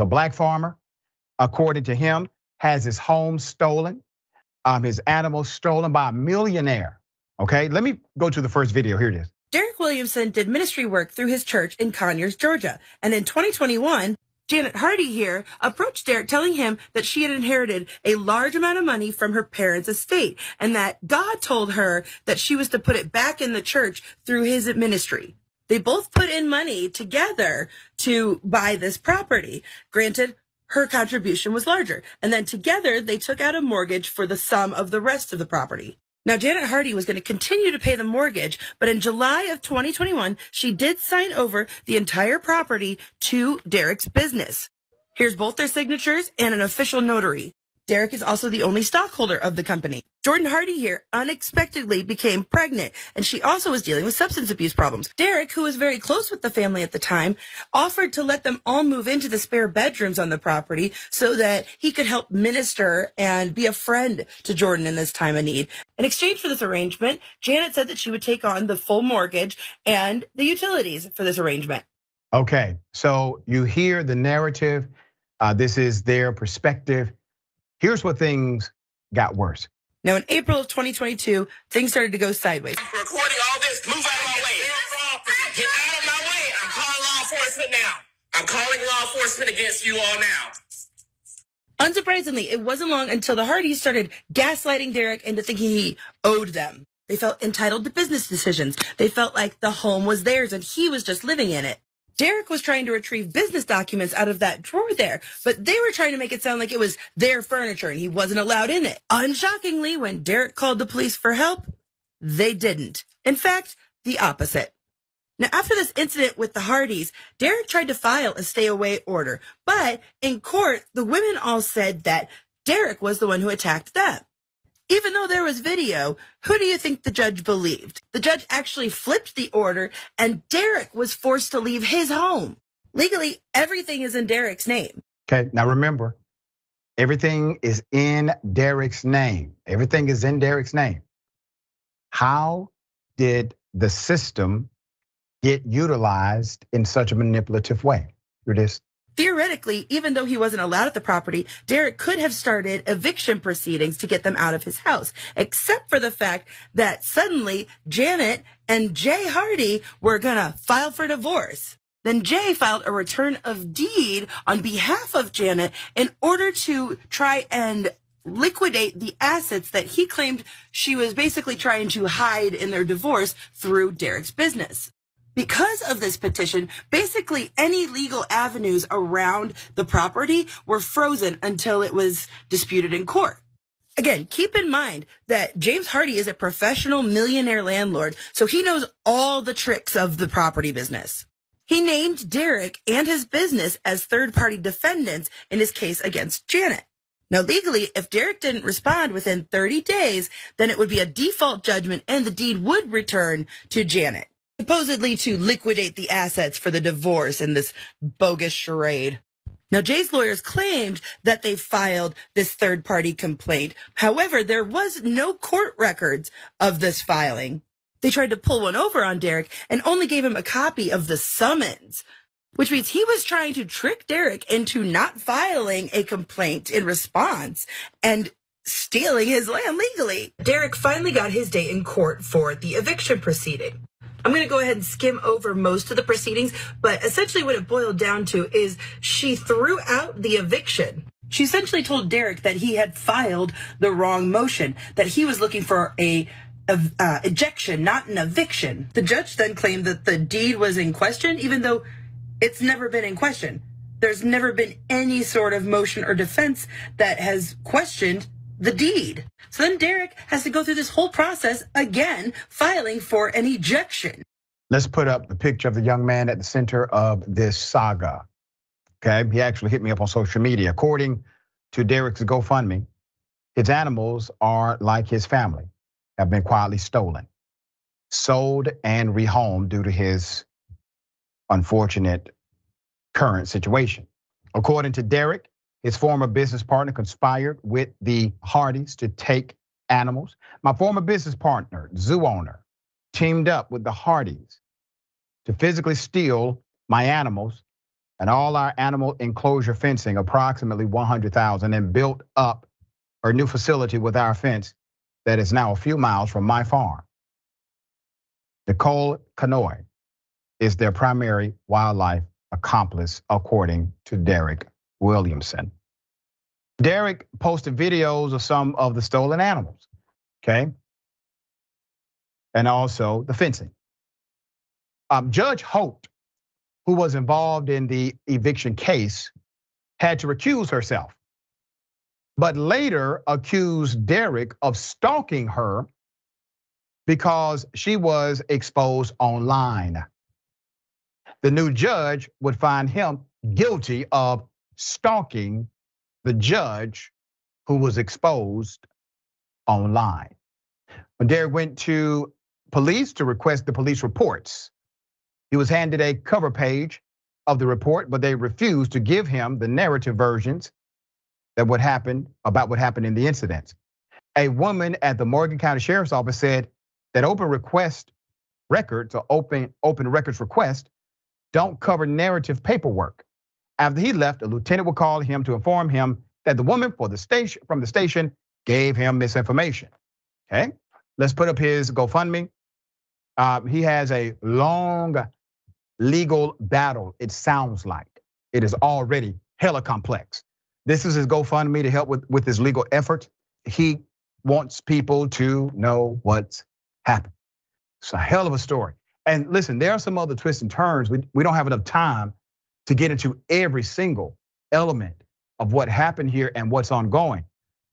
A black farmer, according to him, has his home stolen, um, his animals stolen by a millionaire. Okay, let me go to the first video. Here it is. Derrick Williamson did ministry work through his church in Conyers, Georgia. And in 2021, Janet Hardy here approached Derrick telling him that she had inherited a large amount of money from her parents' estate and that God told her that she was to put it back in the church through his ministry. They both put in money together to buy this property. Granted, her contribution was larger. And then together they took out a mortgage for the sum of the rest of the property. Now, Janet Hardy was going to continue to pay the mortgage, but in July of 2021, she did sign over the entire property to Derrick's business. Here's both their signatures and an official notary. Derrick is also the only stockholder of the company. Jordan Hardy here unexpectedly became pregnant, and she also was dealing with substance abuse problems. Derrick, who was very close with the family at the time, offered to let them all move into the spare bedrooms on the property so that he could help minister and be a friend to Jordan in this time of need. In exchange for this arrangement, Janet said that she would take on the full mortgage and the utilities for this arrangement. Okay, so you hear the narrative. Uh, this is their perspective Here's what things got worse. Now, in April of 2022, things started to go sideways. I'm recording all this. Move out of my way. Get out of my way. I'm calling law enforcement now. I'm calling law enforcement against you all now. Unsurprisingly, it wasn't long until the Hardys started gaslighting Derrick into thinking he owed them. They felt entitled to business decisions. They felt like the home was theirs and he was just living in it. Derrick was trying to retrieve business documents out of that drawer there, but they were trying to make it sound like it was their furniture and he wasn't allowed in it. Unshockingly, when Derrick called the police for help, they didn't. In fact, the opposite. Now, after this incident with the Hardys, Derrick tried to file a stay away order, but in court, the women all said that Derrick was the one who attacked them. Even though there was video, who do you think the judge believed? The judge actually flipped the order and Derrick was forced to leave his home. Legally, everything is in Derrick's name. Okay, now remember, everything is in Derrick's name. Everything is in Derrick's name. How did the system get utilized in such a manipulative way? Here it is. Theoretically, even though he wasn't allowed at the property, Derrick could have started eviction proceedings to get them out of his house, except for the fact that suddenly Janet and Jay Hardy were gonna file for divorce. Then Jay filed a return of deed on behalf of Janet in order to try and liquidate the assets that he claimed she was basically trying to hide in their divorce through Derrick's business. Because of this petition, basically any legal avenues around the property were frozen until it was disputed in court. Again, keep in mind that James Hardy is a professional millionaire landlord, so he knows all the tricks of the property business. He named Derrick and his business as third party defendants in his case against Janet. Now, legally, if Derrick didn't respond within 30 days, then it would be a default judgment and the deed would return to Janet supposedly to liquidate the assets for the divorce in this bogus charade. Now, Jay's lawyers claimed that they filed this third party complaint. However, there was no court records of this filing. They tried to pull one over on Derrick and only gave him a copy of the summons, which means he was trying to trick Derrick into not filing a complaint in response and stealing his land legally. Derrick finally got his day in court for the eviction proceeding. I'm going to go ahead and skim over most of the proceedings, but essentially what it boiled down to is she threw out the eviction. She essentially told Derrick that he had filed the wrong motion, that he was looking for a uh, ejection, not an eviction. The judge then claimed that the deed was in question, even though it's never been in question. There's never been any sort of motion or defense that has questioned the deed. So then Derrick has to go through this whole process again, filing for an ejection. Let's put up the picture of the young man at the center of this saga. Okay, he actually hit me up on social media. According to Derrick's GoFundMe, his animals are like his family, have been quietly stolen, sold, and rehomed due to his unfortunate current situation. According to Derrick, his former business partner conspired with the Hardys to take animals. My former business partner, zoo owner, teamed up with the Hardys to physically steal my animals and all our animal enclosure fencing, approximately 100,000, and built up a new facility with our fence that is now a few miles from my farm. Nicole Canoy is their primary wildlife accomplice, according to Derrick Williamson. Derrick posted videos of some of the stolen animals, okay? And also the fencing. Um, Judge Holt, who was involved in the eviction case, had to recuse herself, but later accused Derrick of stalking her because she was exposed online. The new judge would find him guilty of stalking the judge who was exposed online. Derrick went to police to request the police reports, he was handed a cover page of the report, but they refused to give him the narrative versions that what happened about what happened in the incident. A woman at the Morgan County Sheriff's Office said that open request records or open open records request don't cover narrative paperwork. After he left, a lieutenant would call him to inform him that the woman for the station from the station gave him misinformation. Okay, let's put up his GoFundMe. Uh, he has a long legal battle. It sounds like it is already hella complex. This is his GoFundMe to help with with his legal effort. He wants people to know what's happened. It's a hell of a story. And listen, there are some other twists and turns. We, we don't have enough time to get into every single element of what happened here and what's ongoing.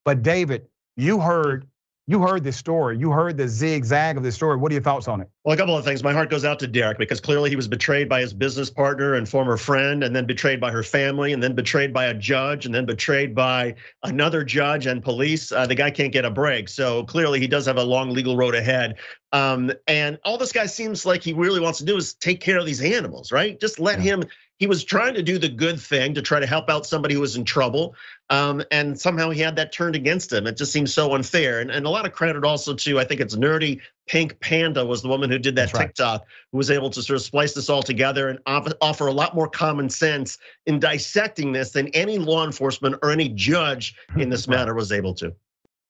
But David, you heard you heard this story. You heard the zigzag of this story. What are your thoughts on it? Well, a couple of things. My heart goes out to Derrick because clearly he was betrayed by his business partner and former friend, and then betrayed by her family, and then betrayed by a judge, and then betrayed by another judge and police. Uh, the guy can't get a break. So clearly he does have a long legal road ahead. Um, and all this guy seems like he really wants to do is take care of these animals, right? Just let yeah. him he was trying to do the good thing to try to help out somebody who was in trouble. Um, and somehow he had that turned against him. It just seems so unfair. And, and a lot of credit also to, I think it's Nerdy Pink Panda was the woman who did that That's TikTok, right. who was able to sort of splice this all together and offer a lot more common sense in dissecting this than any law enforcement or any judge in this matter was able to.